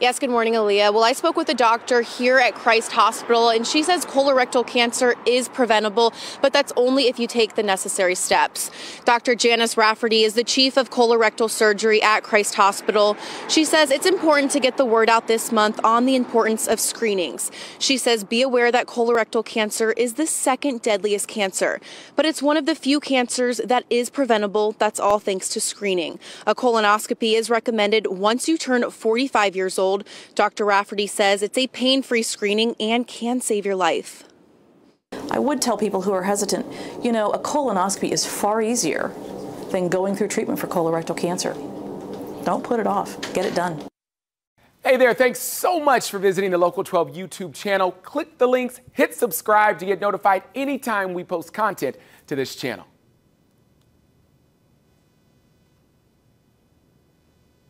Yes, good morning, Aaliyah. Well, I spoke with a doctor here at Christ Hospital, and she says colorectal cancer is preventable, but that's only if you take the necessary steps. Dr. Janice Rafferty is the chief of colorectal surgery at Christ Hospital. She says it's important to get the word out this month on the importance of screenings. She says be aware that colorectal cancer is the second deadliest cancer, but it's one of the few cancers that is preventable. That's all thanks to screening. A colonoscopy is recommended once you turn 45 years old old. Dr. Rafferty says it's a pain free screening and can save your life. I would tell people who are hesitant, you know, a colonoscopy is far easier than going through treatment for colorectal cancer. Don't put it off. Get it done. Hey there, thanks so much for visiting the Local 12 YouTube channel. Click the links, hit subscribe to get notified anytime we post content to this channel.